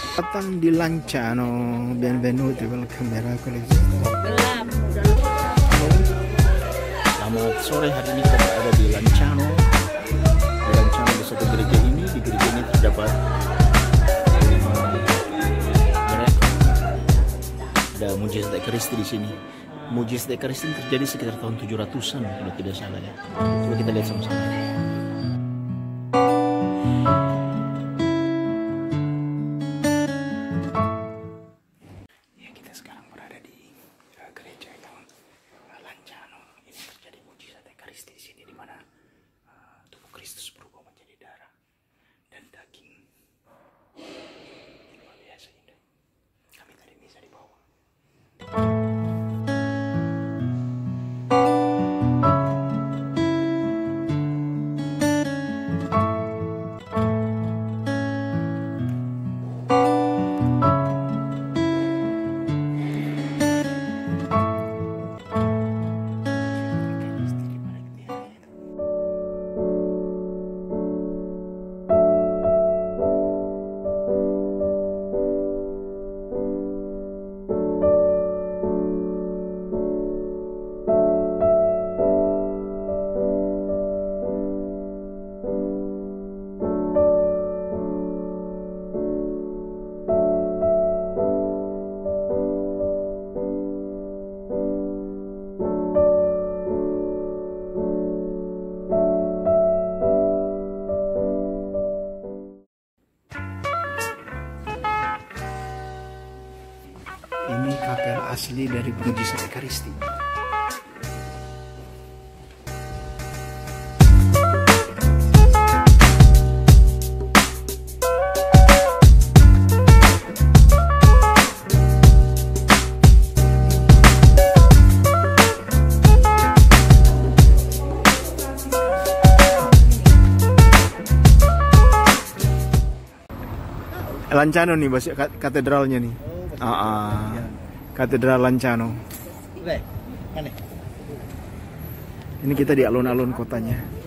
Datang di Lanciano, benvenuti, welcome. Selamat sore, hari ini kita berada di Lanciano. Di Lanciano di satu gereja ini, di gereja ini terdapat ada mujizat Ekaristi di sini. Mujizat Ekaristi terjadi sekitar tahun 700-an kalau tidak salah ya. Coba kita lihat sama-sama. Asli dari mujizat Ekaristi. Lancano nih, katedralnya nih. Ah, ah. Katedral Lancano. Ini kita di alun-alun kotanya.